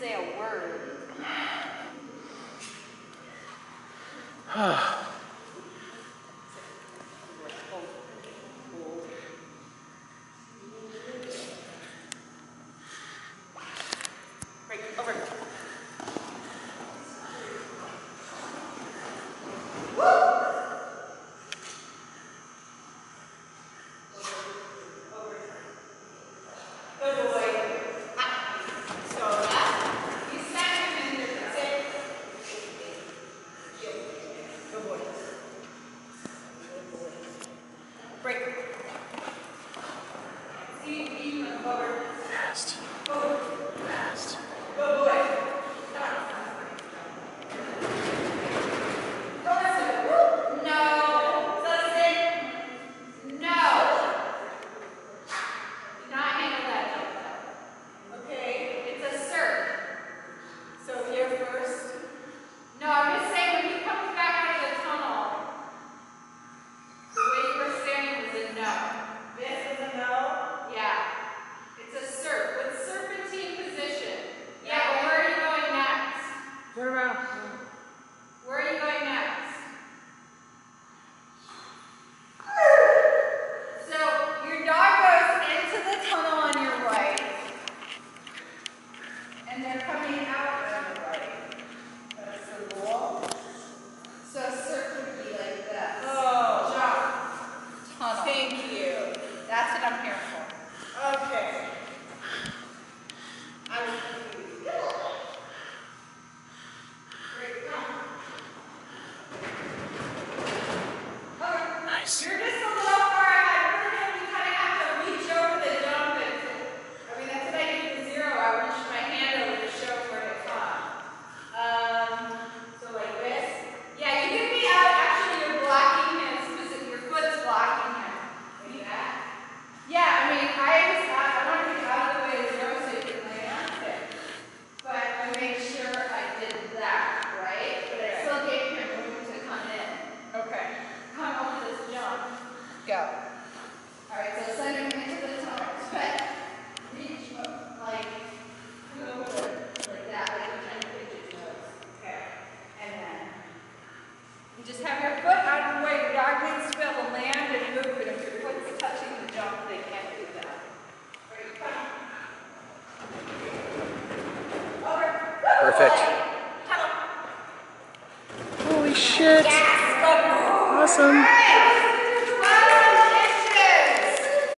say a word. Fast. Fast. Just have your foot out of the way. Your dog needs to be able to land and move, but if your foot's touching the jump, they can't do that. Perfect. Holy shit. Awesome.